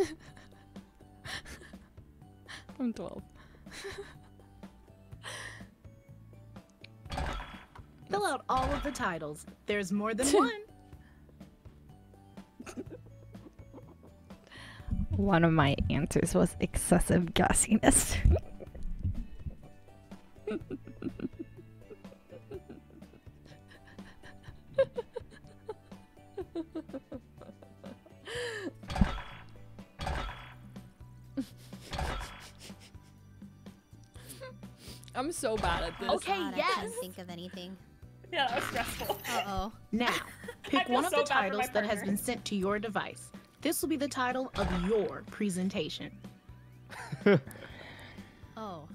I'm 12. Fill out all of the titles. There's more than one. One of my answers was excessive gassiness. so bad at this. Okay, God, I yes. couldn't think of anything. Yeah, that was stressful. Uh oh. Now, pick one of so the bad for my titles that has been sent to your device. This will be the title of your presentation. Oh.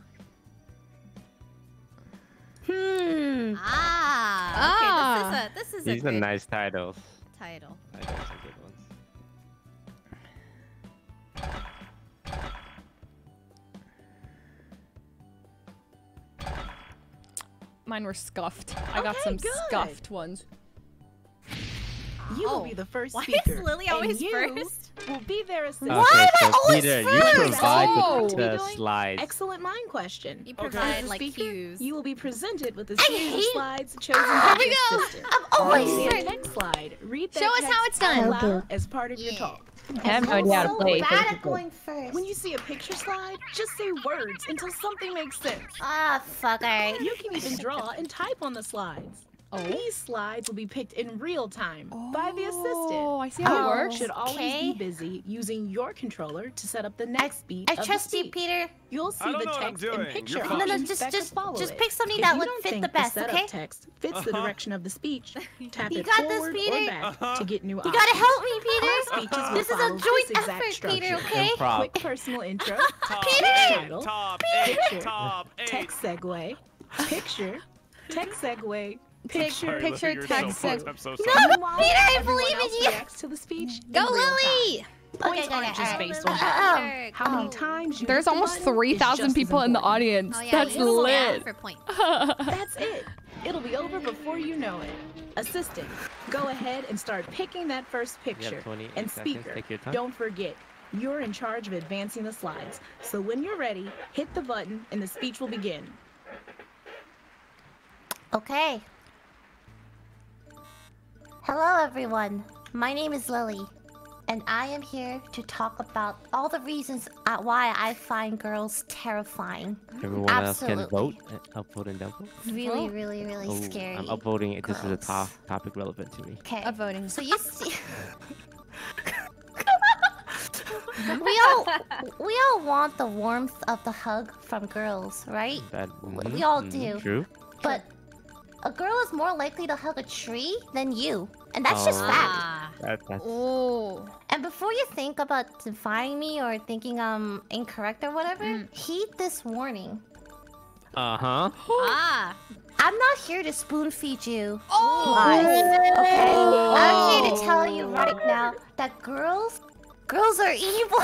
Hmm. Ah. Okay. This is a this is These a are nice titles. title. Mine were scuffed. I got Okay, some good. scuffed ones. You will Oh. be the first Why speaker. is Lily and always you first? will be their assistant. Okay, so always Peter, you first? provide Oh. the, the slides. Excellent mind question. You provide As the like speaker, cues. you will be presented with a I series of hate- slides chosen Here by we the go. assistant. I'm always See a certain. text slide. Read that Show us how it's done. loud as part of your talk. I have no idea how to so bad at going first. When you see a picture slide, just say words until something makes sense. Ah, fuck, alright. You can even draw and type on the slides. Oh. These slides will be picked in real time by the assistant. Oh, I see how Oh. it works. should always Okay. be busy using your controller to set up the next beat. I of the trust you. Peter. You'll see the know what I'm text and picture No, no, just- just- follow just pick something If that you would fit the best, setup okay? text fits the Uh-huh. direction of the speech. Tap You it got this, forward Peter. or back Uh-huh. to get new You options. gotta help me, All Peter. speeches This is a joint this effort, structure. Peter, okay? Improv. Quick personal intro, Top Peter! eight, Title. top Picture. eight, top eight. text segue, picture, text segue, picture, Sorry, picture, Lily, text, so. I'm so No. Meanwhile, Peter, I believe in you. reacts to the speech Go, real time. Lily! Points Okay, aren't just alright. based on Uh, how, how many oh. times you There's almost 3,000 people in the audience. Oh, yeah, That's you slow down lit. That's it. It'll be over before you know it. Assistant, go ahead and start picking that first picture. And speaker, Take your time. don't forget, you're in charge of advancing the slides. So when you're ready, hit the button and the speech will begin. Okay. Hello, everyone. My name is Lily, and I am here to talk about all the reasons uh, why I find girls terrifying. Everyone else can vote. uh, Upvote and downvote. Really, really, really Oh, scary. I'm upvoting it. This is a girls. top topic relevant to me. Okay. upvoting. So you see. we all we all want the warmth of the hug from girls, right? That, We all mhm, do. True. But a girl is more likely to hug a tree than you, and that's just Oh. fact. That, that's Oh. And before you think about defying me or thinking I'm incorrect or whatever, heed this warning. uh huh. ah. I'm not here to spoon feed you. Oh. lies, okay? I'm here to tell you right now that girls, girls are evil.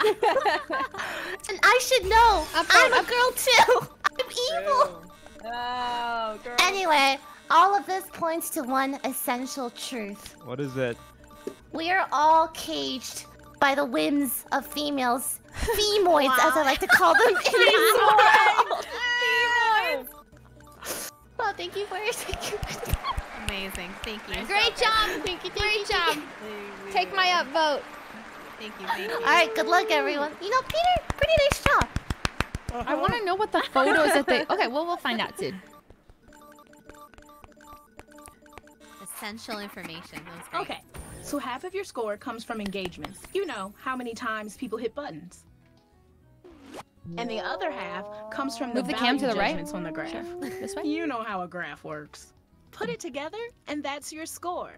and I should know. I'm a girl too. I'm evil. Girl. Anyway, all of this points to one essential truth. What is it? We are all caged by the whims of females. Femoids, as I like to call them in this world. Oh, thank you for your thank you. Amazing. Thank you. Great job. Thank you. Great job. Take my upvote. Thank you. Thank you. All right, good luck, everyone. You know, Peter, pretty nice job. I want to know what the photos that they. Okay, well we'll find out soon. Essential information. That was great. Okay, so half of your score comes from engagements. You know, how many times people hit buttons. And the other half comes from the, Move the cam to value the right. judgments on the graph. This way. You know how a graph works. Put it together, and that's your score.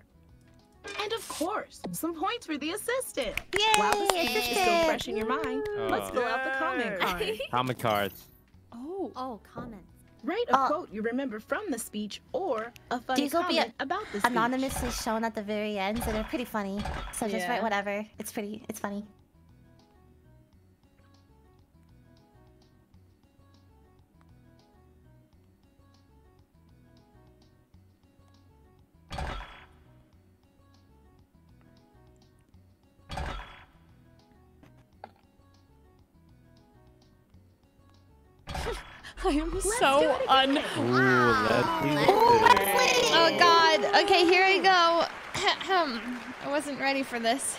And of course, some points for the assistant. Yay, While the speech is still fresh in your mind, let's Uh. fill out the comment card. Comment cards. Oh. Oh, comments. Write a Uh, quote you remember from the speech or a funny These will be comment about the speech. Anonymously shown at the very end, so they're pretty funny. So just Yeah. write whatever. It's pretty. It's funny. I am so un. Ooh, Leslie. Oh God. Okay, here I go. I wasn't ready for this.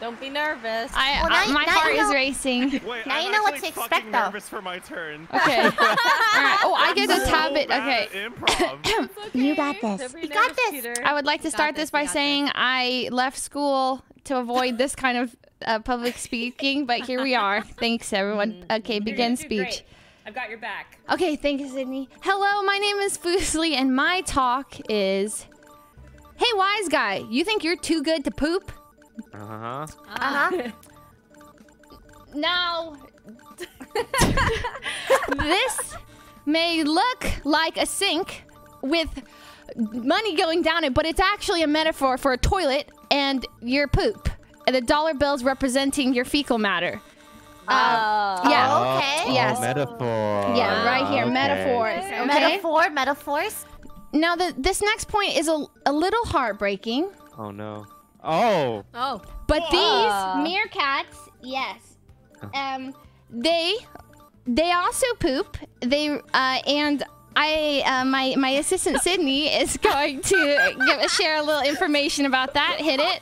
Don't be nervous. I Well, now- uh, my now heart you is racing. Wait, Now I'm you know what actually to fucking expect, though. nervous for my turn. Okay. All right. Oh, I get to So tab it. bad Okay. You got this. You got this. Peter. I would like to start this, this by we got saying I left school to avoid this kind of uh, public speaking, but here we are. Thanks, everyone. Okay, begin speech. great. I've got your back. Okay, thank you, Sydney. Hello, my name is Fuslie, and my talk is. Hey, wise guy, you think you're too good to poop? Uh huh. Ah, Uh-huh. Now, this may look like a sink with money going down it, but it's actually a metaphor for a toilet and your poop, and the dollar bills representing your fecal matter. Uh, yeah, Oh, okay. Yes. Metaphor. yeah, right here, Okay. metaphors. Okay. Metaphor, metaphors. Now, the, this next point is a, a little heartbreaking, Oh no. Oh. oh, but Aw. these meerkats, yes, um, they they also poop. They uh, and I, uh, my my assistant Sydney is going to give, share a little information about that. Hit it.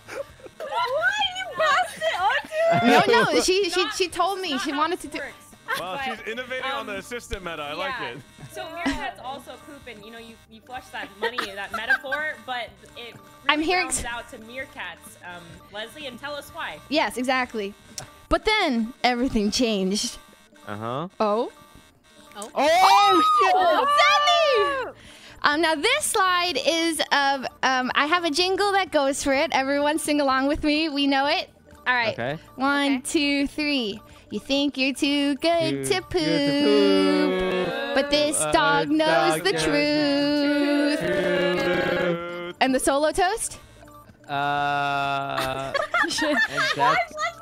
No, no, she she she told me she wanted to do. Works. Wow, But, she's innovating on the um, assistant meta. I like it. So meerkats also poop, and you know you you flush that money, that metaphor, but it really I'm hearing rounds s- out to meerkats. Um, Leslie, and tell us why. Yes, exactly. But then everything changed. Uh huh. Oh. Oh. Oh, Sydney! Um, now this slide is of um, I have a jingle that goes for it. Everyone sing along with me. We know it. All right. Okay. One, Okay. two, three. You think you're too good Too to good poop, to poop. but this Uh, dog knows dog the knows truth. And the solo toast. Uh.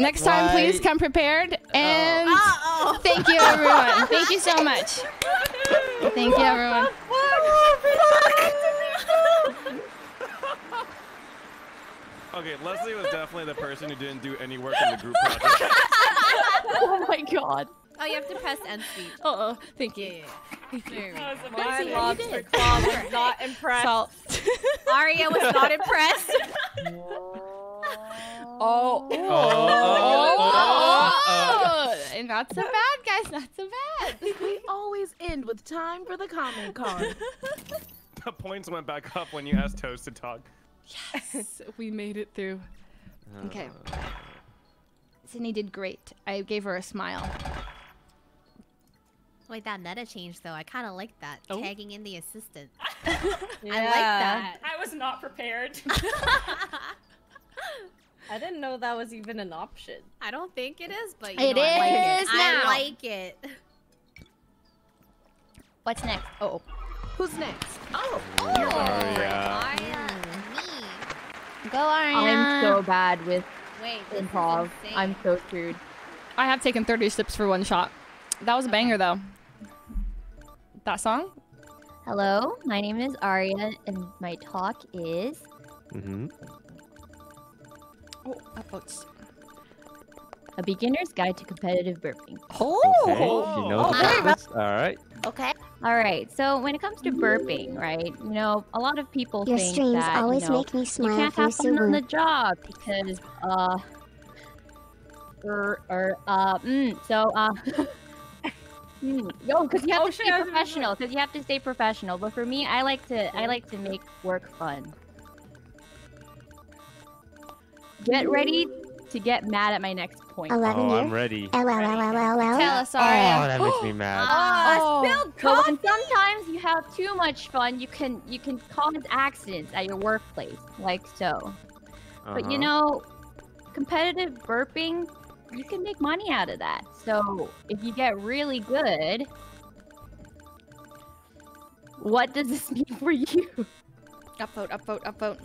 Next time, Why- please come prepared. And oh, thank you, everyone. Thank you so much. Thank you, everyone. Okay, Leslie was definitely the person who didn't do any work in the group project. Oh my god. oh, you have to press end speech. Oh, thank you. Yeah, yeah, yeah. There we That go. was See, amazing. you lobster claw was not impressed. Salt. Aria was not impressed. Oh, oh, oh. Oh, oh, oh, Oh, not so bad, guys. Not so bad. We always end with time for the comment card. the points went back up when you asked Toast to talk. Yes, we made it through. Uh, Okay. Sydney did great. I gave her a smile. Wait, that meta change though. I kind of like that. Oh. Tagging in the assistant. I I like that. I was not prepared. I didn't know that was even an option. I don't think it is, but you It know, I like it. now. I like it. What's next? Oh, Who's next? Oh, Aria. Aria, me. Go Ariana. I'm so bad with Wait, this is improv. I'm so screwed. I have taken 30 sips for one shot. That was a banger, though. That song? Hello, my name is Aria, and my talk is Mm-hmm. Oh, upvotes. A Beginner's Guide to Competitive Burping. Oh! Okay, she knows okay. about this. All right. Okay. All right, so when it comes to burping, right, you know, a lot of people Your think streams that, always you know, make me you smile can't have fun on the job because, uh, or, or uh, mm, so, uh, mm, yo, because you have Oh, to stay professional, because you have to stay professional. But for me, I like to, I like to make work fun. Get ready to get mad at my next point. 11 Oh, I'm ready. L L L L L L. Tell us, Oh, that makes me mad. Ah, Oh. So when sometimes you have too much fun, you can you can cause accidents at your workplace, like so. But you Uh-huh. know, competitive burping, you can make money out of that. So if you get really good, what does this mean for you? Upvote, upvote, upvote.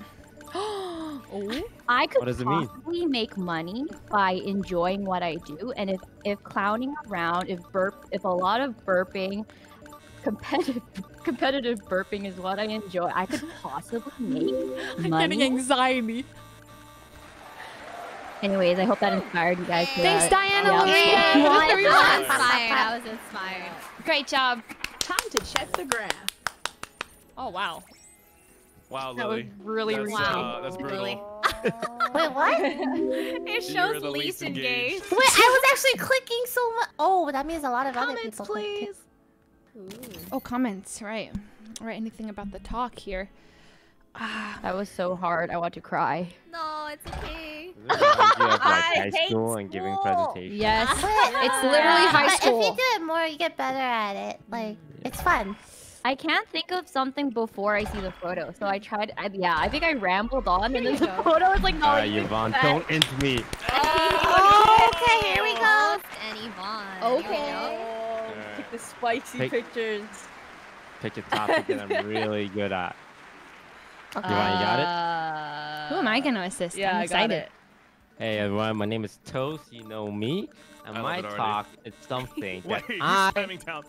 Oh. I could What does it mean? possibly make money by enjoying what I do, and if if clowning around, if burp, if a lot of burping, competitive competitive burping is what I enjoy, I could possibly make I'm money getting anxiety. Anyways, I hope that inspired you guys. Thanks, Diana yeah. Maria. What? for the three I was inspired. I was inspired. Great job. Time to check the graph. Oh wow. Wow, That was Lily. really that's, risky. uh, that's brutal. Lily. Wait, what? It shows the least least engaged. engaged. Wait, I was actually clicking so much. Oh, that means a lot of other Comments, people. clicked it. please. Oh, comments. Right. Right. Anything about the talk here? Ah, That was so hard. I want to cry. No, it's okay. Does it remind you of like I high hate school and giving school. presentations? yes. It's literally high but if you do it more, you get better at it. Like, it's fun. I can't think of something before I see the photo, so I tried. I, yeah, I think I rambled on, and then the photo was like, no. You Yvonne, said- don't int me. Oh, okay, here we go. And Yvonne. Here we go. Oh, pick the spicy Pick- pictures. Pick a topic that I'm really good at. Yvonne, you got it? Uh, Who am I gonna assist? Yeah, I'm I excited. got it. Hey everyone, my name is Toast. You know me. And I my talk is something Wait, that you're I spamming down.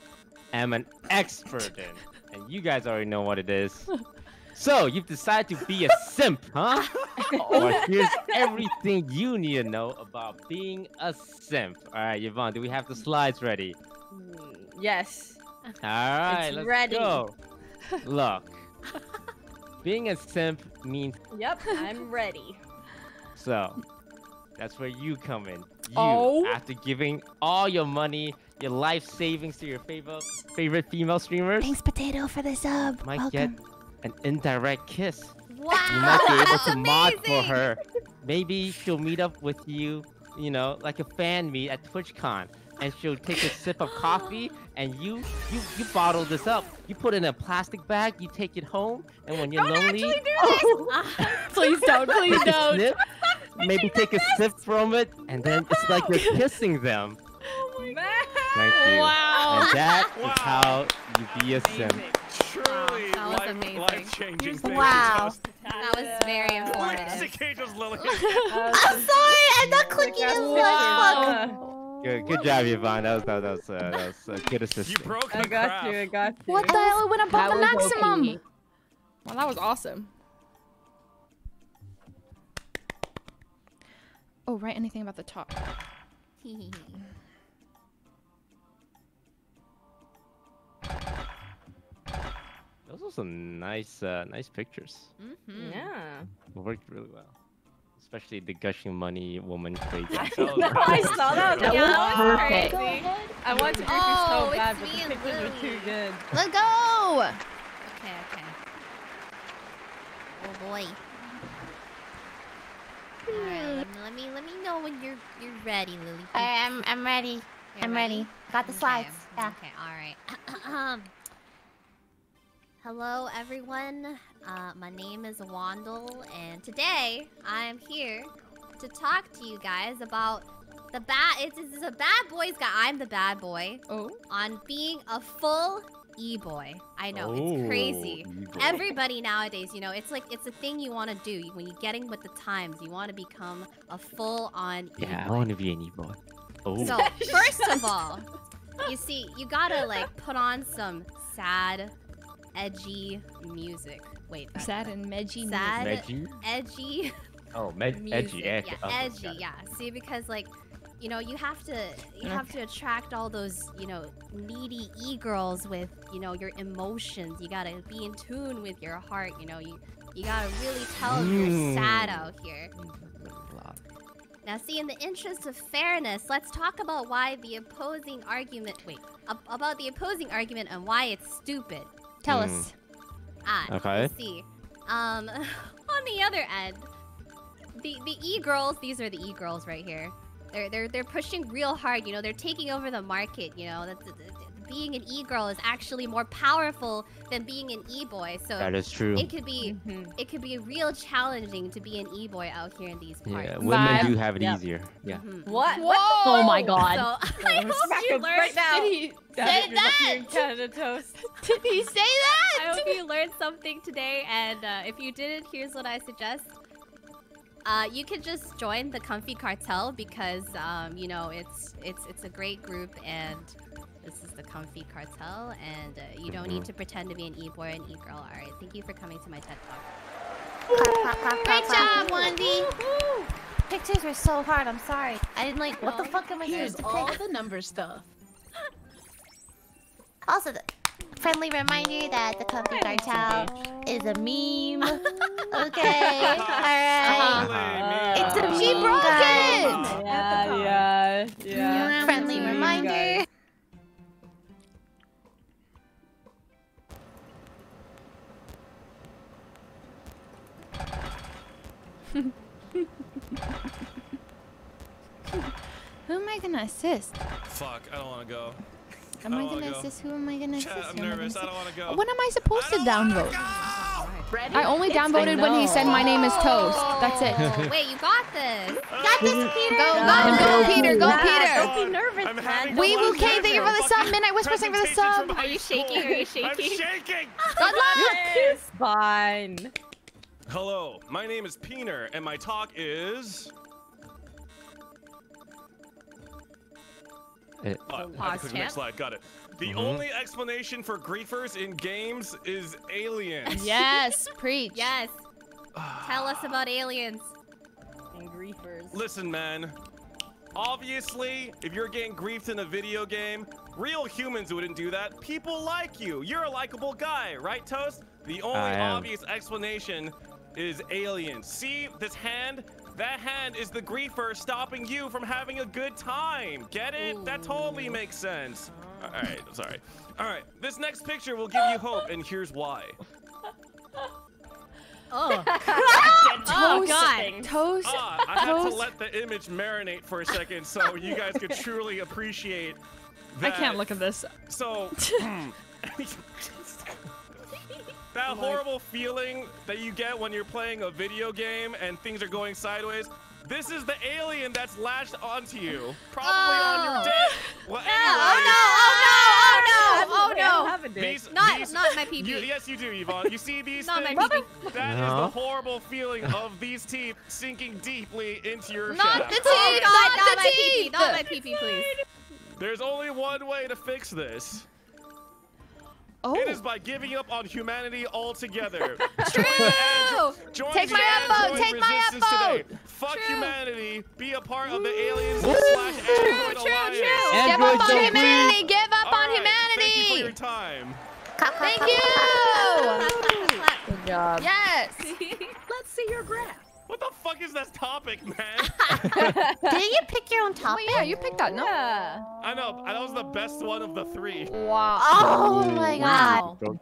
Am an expert in, and you guys already know what it is. So you've decided to be a simp, huh? well, here's everything you need to know about being a simp. All right, Yvonne, do we have the slides ready? Mm, Yes. All right, It's let's ready. go. Look, being a simp means Yep, I'm ready. so. That's where you come in. You, Oh. after giving all your money, your life savings to your favorite favorite female streamers, Thanks, Potato, for the sub. might Welcome. get an indirect kiss. Wow. You might be able to mod for her. Maybe she'll meet up with you, you know, like a fan meet at TwitchCon. And she'll take a sip of coffee, and you, you, you bottle this up. You put it in a plastic bag. You take it home, and when you're lonely, oh, ah, Please don't. Please don't. maybe take a sip from it, and then it's like you're kissing them. Man. Thank you. Wow. And that is Wow. how you be a simp. Truly that was life, amazing. life changing. Thank Wow. That was very informative. Lily. I'm sorry, I'm not clicking as much. Fuck. Wow. Good, good job, Yvonne. That was that, that was, uh, that was a good assist. you assistant. broke the I got craft. you. I got you. What the hell? It went above the maximum. okay. Well, that was awesome. Oh, right. Anything about the talk? Those are some nice, uh, nice pictures. Mhm. Yeah. It worked really well. Especially the gushing money woman face. I saw that. That Yeah, was that was crazy. I want to do Oh, so it's bad, but me the pictures were too good. Let's go. Okay, okay. Oh boy. Alright, let me, let me let me know when you're you're ready, Lily. Alright, I'm, I'm ready. You're I'm ready. Got the Okay, slides. Yeah. Okay, alright. Hello everyone. Uh, my name is Wandel and today I am here to talk to you guys about the bad it's, it's a bad boys guy. I'm the bad boy Oh. on being a full e-boy. I know, it's crazy. Oh, you go. Everybody nowadays, you know, it's like it's a thing you want to do when you're getting with the times. You want to become a full-on Yeah, I e-boy. want to be an e-boy. Oh, So first of all, you see, you gotta like put on some sad, edgy music. Wait, that- Sad and medgy. sad, Meggy? edgy Oh, med- music. edgy. Yeah, edgy. edgy. Yeah. See, because like, you know, you have to you have to attract all those you know needy e girls with you know your emotions. You gotta be in tune with your heart. You know, you you gotta really tell them you're sad Mm. out here. Now, see, in the interest of fairness, let's talk about why the opposing argument. Wait, ab- about the opposing argument and why it's stupid. Tell Hmm. us. Ah, Okay. let's see. Um, on the other end, the the e girls. These are the e girls right here. They're they're they're pushing real hard. You know, they're taking over the market. You know, that that- that- being an e girl is actually more powerful than being an e boy. So That is true. it could be it could be real challenging to be an e boy out here in these parts. Yeah, women Vibe. do have it Yep. easier. Yeah. Mhm. What? Oh my god. So I hope you learned. right now. Did he Damn say it, you're lucky you're in that? Canada toast. Did he say that? I hope you learned something today, and uh, if you didn't, here's what I suggest. Uh, you could just join the Comfy Cartel because um, you know it's it's it's a great group, and this is the Comfy Cartel, and uh, you don't need Mhm. to pretend to be an e-boy and e-girl. All right, thank you for coming to my TED Talk. Great clap, clap. job, Wendy. pictures were so hard. I'm sorry. I didn't like. What the fuck am I Here's supposed to all pick? the number stuff. Also, the friendly reminder that the comfy cartel is a meme. okay, all right. It's a meme. She broke guys. it! Yeah, yeah, yeah. Friendly reminder. Who am I gonna assist? Fuck, I don't want to go. Am I I don't wanna gonna go. assist? Who am I gonna Chat, assist? I'm Who am I nervous. I don't want to go. assist? When am I supposed to downvote? Ready? I only It's downvoted when he said my name is Toast. That's it. Wait, you got this. Got this, Peter. Go, go, go, Peter, go, Yeah, Peter. Don't be nervous, I'm man. having We will K, thank you for the sub. Midnight Whispers, thank you for the sub. Are you shaking? Are you I'm shaking? shaking. Good luck. It's fine. Hello, my name is Peener, and my talk is. I have to Pause, click the next slide. Got it. The Mhm. only explanation for griefers in games is aliens. Yes, preach. Yes. Tell us about aliens. And griefers. Listen, man. Obviously, if you're getting griefed in a video game, real humans wouldn't do that. People like you. You're a likable guy, right, Toast? The only obvious explanation is aliens. See this hand? That hand is the griefer stopping you from having a good time. Get it? That totally makes sense. All right, sorry. All right, this next picture will give you hope, and here's why. Oh. Oh, God. Toast. Ah, I had to let the image marinate for a second so you guys could truly appreciate I can't look at this. So, that horrible feeling that you get when you're playing a video game and things are going sideways. This is the alien that's lashed onto you, probably on your Oh. dick. Well, Oh anyway, no! Oh no! Oh I don't oh, no! have a oh, these, Not these, not my PP. you, yes, you do, Yvonne. You see these Not my things? PP. That is No. the uh-huh. horrible feeling of these teeth sinking deeply into your Not shaft. the Oh teeth. God! Not Not the my PP. teeth. Not my PP, please. There's only one way to fix this. Oh. It is by giving up on humanity altogether. True. Take my upvote, Android take my resistance upvote. Fuck True. humanity. Be a part of the aliens Woo. slash Android true, alliance. true. Give up on don't humanity. Give up All on right, Thank you for your humanity. time. Thank you. Good job. Yes. Let's see your graph. What the fuck is this topic, man? Didn't you pick your own Oh topic? yeah, you picked that. No. Yeah. I know. That was the best one of the three. Wow. Oh my god. Wow.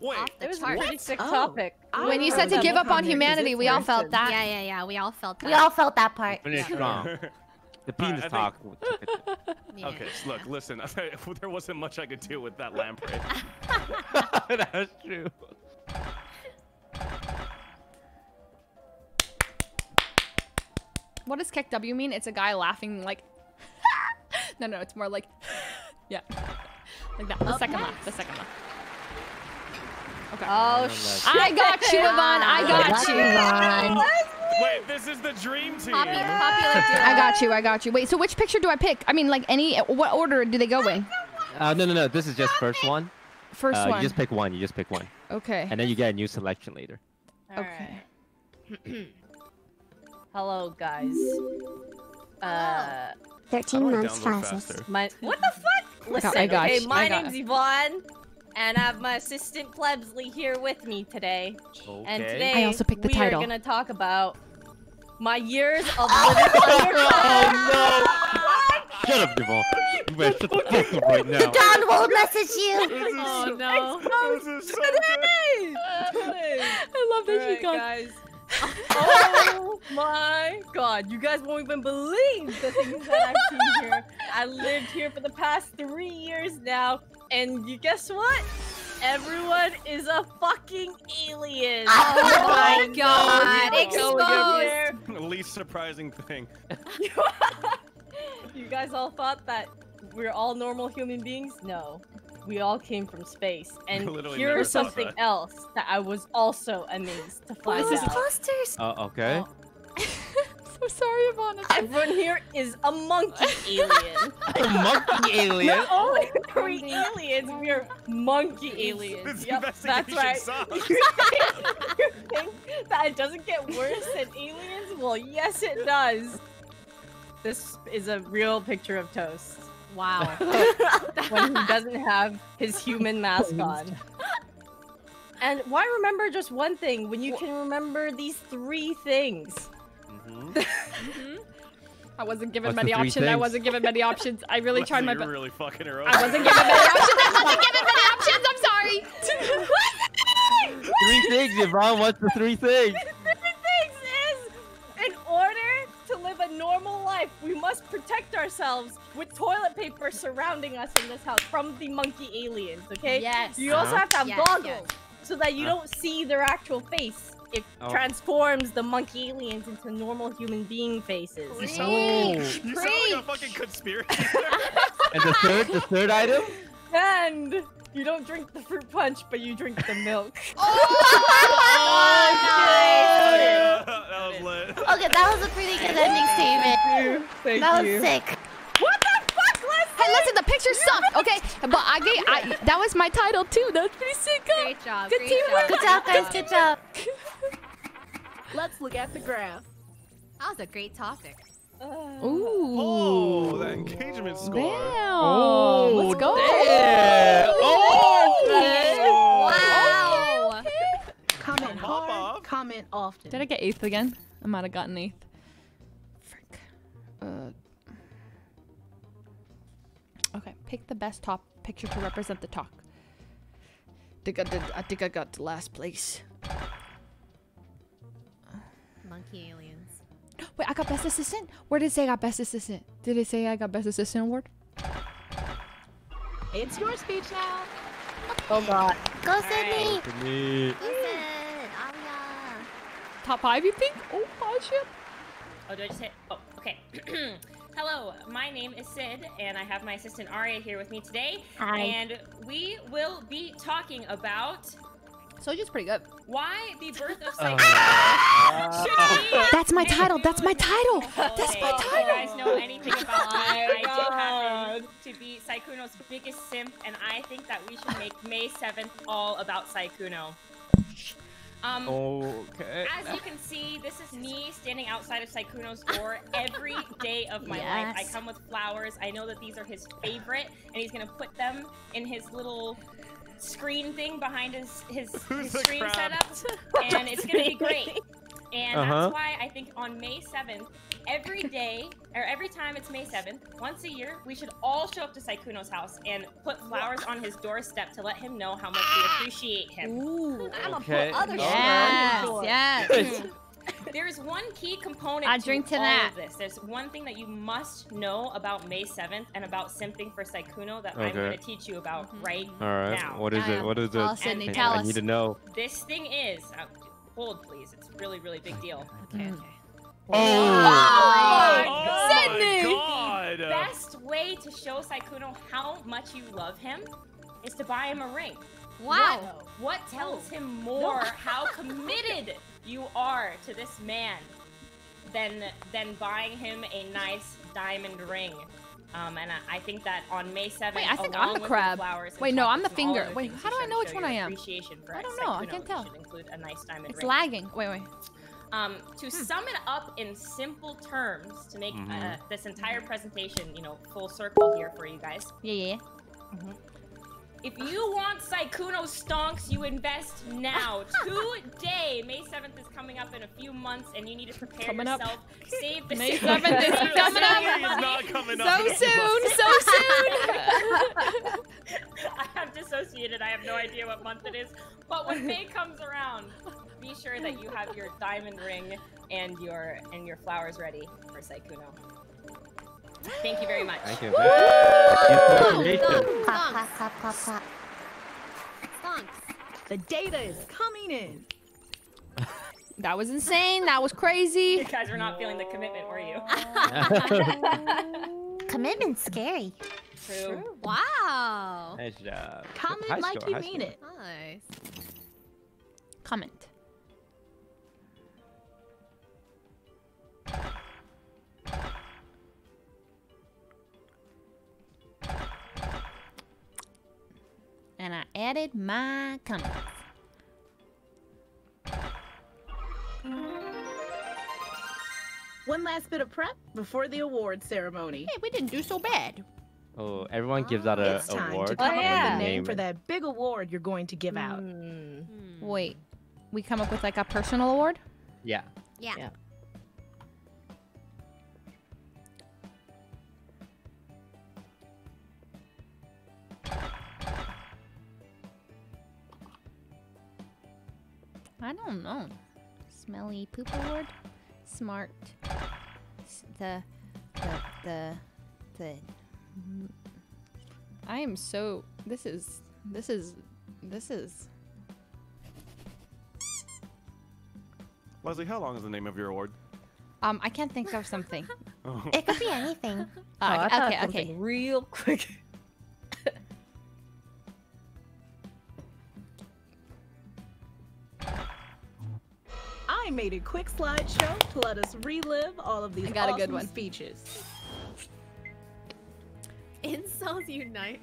Wait. Off It was a charts. pretty sick Oh. topic. When you said to give up on humanity, we all felt that. Yeah, yeah, yeah. We all felt that. We all felt that part. Finish strong. The penis I think- talk. Yeah. Okay, so look, listen. there wasn't much I could do with that lamprey. that was true. What does KEKW mean? It's a guy laughing like. no, no, it's more like. yeah. Like that. The second laugh. The second laugh. Okay. Oh, shit. I got you, Yvonne. I got you. Wait, this is the dream team. Popu- popular duo. I got you. I got you. Wait. So which picture do I pick? I mean, like any. What order do they go in? Uh, no, no, no. This is just first one. First uh, one. You just pick one. You just pick one, Okay. and then you get a new selection later. Okay. Hello, guys. Uh, 13 How do I months download classes. faster? my what the fuck? Listen, I got okay, my I got name's Yvonne, and I have my assistant Plebsley here with me today. Okay. And today I also picked the we title. are gonna talk about my years of living underground. oh no! Shut up, Devon. You better shut the fuck up right now. Don will message you. This is Oh so, no. this is so good. I love that Alright, she got. guys. Oh my god, you guys won't even believe the things that I've seen here. I lived here for the past three years now, and you guess what? Everyone is a fucking alien. Oh my god. Exposed. The least surprising thing. you guys all thought that we're all normal human beings? No. We all came from space. And Literally here never is thought something that. else that I was also amazed to find This is out. posters. Uh, okay. so sorry, Ivana. Everyone here is a monkey alien. A monkey alien. Not only are we aliens, we are monkey aliens. This Yep, that's right. sucks. you think that it doesn't get worse than aliens? Well, yes, it does. This is a real picture of Toast. Wow. when he doesn't have his human mask on. And why remember just one thing when you can remember these three things? Mm-hmm. Mm-hmm. I wasn't given What's many the three options. I wasn't given many options. I really tried my best. really fucking her I wasn't given many options. I wasn't given many options. I'm sorry. Three things, Yvonne. What's the? Three things life, we must protect ourselves with toilet paper surrounding us in this house from the monkey aliens, okay? Yes. You also have to have Yes, goggles yes. so that you don't see their actual face. It Oh. transforms the monkey aliens into normal human being faces. You Preach. you sound like a fucking conspiracy. And the third, the third item? And you don't drink the fruit punch, but you drink the milk. Oh, oh, yeah, that was lit. Okay, that was a pretty good ending statement. Thank you. That was sick. What the fuck, Leslie? Hey, listen, the picture sucked. Okay, but I gave. I that was my title too. That was pretty sick. huh? Great job. Good great teamwork. Good job, guys. Good job. Let's look at the graph. That was a great topic. Uh, Ooh. Oh, that engagement score. Damn. Oh, Let's go. damn. Oh, oh. Wow. Comment hard, off. comment often. Did I get eighth again? I might have gotten eighth. Frick. Uh. Okay, pick the best top picture to represent the talk. Think I, did, I think I got the last place. Monkey aliens. Wait, I got best assistant. Where did it say I got best assistant? Did it say I got best assistant award? It's your speech now. Oh god. Go Sydney. For me. Listen, Aria. Top five, you think? Oh, oh shit. Oh, do I just hit? Oh, okay. Hello, my name is Sid, and I have my assistant Aria here with me today. Hi. And we will be talking about Soldier's pretty good. why the birth of Uh, Psycho should be. That's my title. That's my title. That's my If you guys title. know anything about me, I do happen to be Sykkuno's biggest simp, and I think that we should make May 7th all about Sykkuno. Um, Okay. As you can see, this is me standing outside of Sykkuno's door every day of my life. I come with flowers. I know that these are his favorite, and he's gonna put them in his little screen thing behind his his, his screen crab? setup, and it's gonna be great. And Uh-huh. that's why I think on May 7th, every day, or every time it's May 7th, once a year, we should all show up to Sykkuno's house and put flowers on his doorstep to let him know how much we appreciate him. Ooh. I'm Okay. gonna put other shit Yes, on his yes. There's one key component I to drink to all that. of this. There's one thing that you must know about May 7th and about simping for Sykkuno that I'm going to teach you about Mm-hmm. right All right. now. What is Yeah, it? What is it? us, Sydney, I- tell I need to know. This thing is uh, hold please. It's really really big deal. Okay, Mm. okay. Oh. Oh my Sydney! god! Best way to show Sykkuno how much you love him is to buy him a ring. Wow. What, what tells him more how committed you are to this man than than buying him a nice diamond ring? Um, and I, I think that on May 7th, Wait, I think along I'm the crab. flowers Wait, no, I'm the chocolates and all finger. other Wait, how do I know which one I am? Appreciation for I don't know, I can't tell. include a nice diamond It's ring. lagging. Wait, wait. Um, to sum it up in simple terms, to make uh, Mhm. this entire presentation, you know, full circle here for you guys. Yeah, yeah. If you want Sykkuno stonks, you invest now. Today, May 7th is coming up in a few months, and you need to prepare Coming up. Save the May 7th is coming up. It's money. not coming So up. soon, so soon. I have dissociated. I have no idea what month it is. But when May comes around, be sure that you have your diamond ring and your and your flowers ready for Sykkuno. Thank you very much. Thank you. Congratulations. Clap, clap, clap, clap, clap. Stonks. The data is coming in. that was insane. That was crazy. You guys were not feeling the commitment, were you? Commitment's scary. True. Wow. Nice job. Comment High like score, you mean score. it. Nice. Comment. And I added my comments. One last bit of prep before the award ceremony. Hey, we didn't do so bad. Oh, everyone gives out a It's time award. to come up and with a name name for that big award you're going to give out. Hmm. Wait, we come up with like a personal award? Yeah. Yeah. Yeah. I don't know. Smelly poop award? Smart. S- The. The. The. The. I am so. This is. This is. This is. Leslie, how long is the name of your award? Um, I can't think of something. Oh. It could be anything. Oh, I Uh, thought okay, okay. Real quick. Made a quick slideshow to let us relive all of these I got a good one. speeches. Incels unite.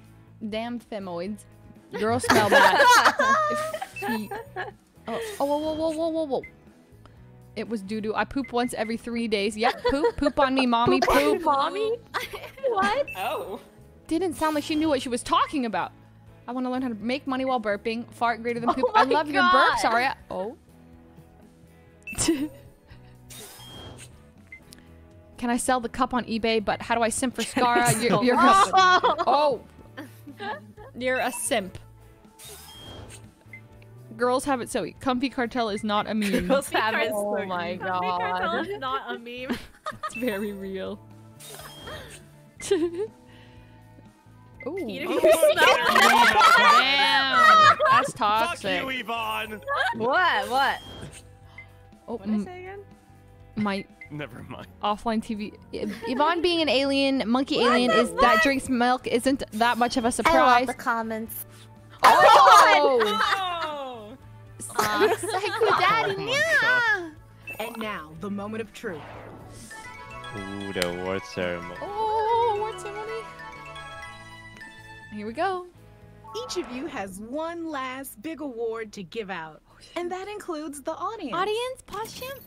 Damn femoids. Girls smell bad. Oh, oh, whoa, whoa, whoa, whoa, whoa, whoa. It was doo doo. I poop once every three days. Yep, poop, poop on me, mommy, poop. Mommy? what? Oh. Didn't sound like she knew what she was talking about. I want to learn how to make money while burping. Fart greater than Oh poop. I my love your burps, God. Aria. Oh. Can I sell the cup on eBay? But how do I simp for Scara? You're, you're oh. oh, you're a simp. Girls have it so easy. Comfy Cartel is not a meme. Girls have it Oh so my easy. god. is not a meme. It's very real. Ooh. Peter, Oh you my Damn, that's Fuck toxic. you, Yvonne! What? What? Oh, What did I m- say again? my Never mind. offline TV. Yvonne being an alien, monkey alien, is that drinks milk isn't that much of a I love surprise. the comments. Oh, Oh. oh! Psycho Daddy, oh yeah. And now, the moment of truth. Ooh, the award ceremony. Oh, award ceremony. Here we go. Each of you has one last big award to give out, and that includes the audience. Audience, pause him.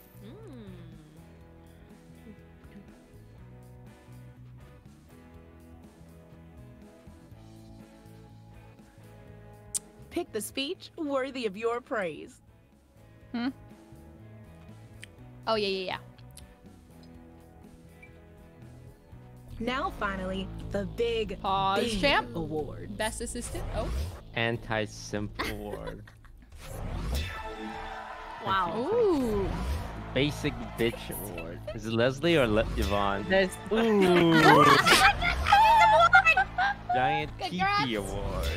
Pick the speech worthy of your praise. Hmm? Oh yeah, yeah, yeah. Now, finally, the big Pause, big champ. award. Best assistant. Oh. Anti-simp award. Wow. Ooh. Basic bitch award. Is it Leslie or Le- Yvonne? There's Ooh. Giant Congrats. Tiki award.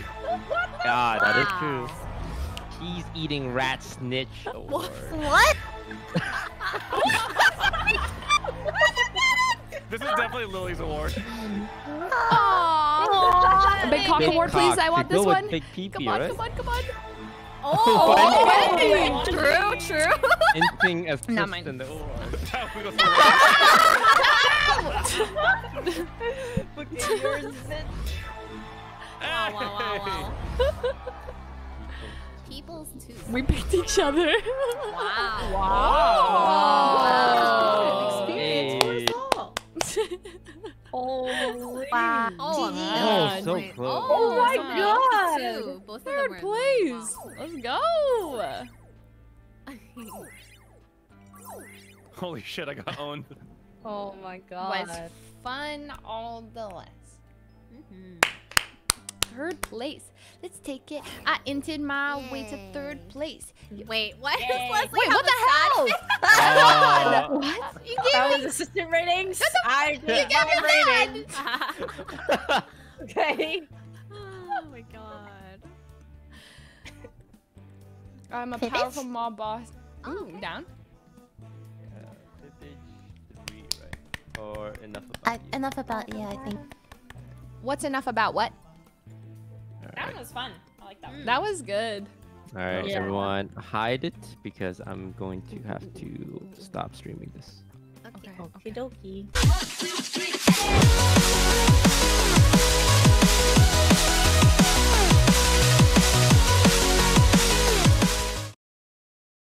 God, that is true. Cheese eating rat snitch award. What? This is definitely Lily's award. Aww. A big cock Big award, please. I want this go with one. Big pee Come on, right? come on, come on. Oh, True, true. Anything assist Not mine. in the award. That was- fucking yours, bitch. Wow, wow, wow, wow. People's too. We picked each other. Wow. Wow. Experience Hey. For. Holy. Wow. Oh, Oh, so Wait. close. Oh my sorry. God. Both Third place. Let's go. Holy shit, I got owned. Oh my god. Was god. fun all the less. Mhm. Third place. Let's take it. I entered my way to third place. Wait, what? Yay. Leslie Wait, what a the sad- hell? Uh, what? You gave That me. was assistant ratings. I You gave gave me my that. rating. Okay. oh my god. I'm a Finish? powerful mob boss. Oh, Ooh, okay. down. three, right? Or enough about I, you. enough about yeah. I think. What's enough about what? That Alright. one was fun. I like that one. Mm. That was good. All right, Yeah. everyone, hide it because I'm going to have to stop streaming this. Okay. Okie dokie.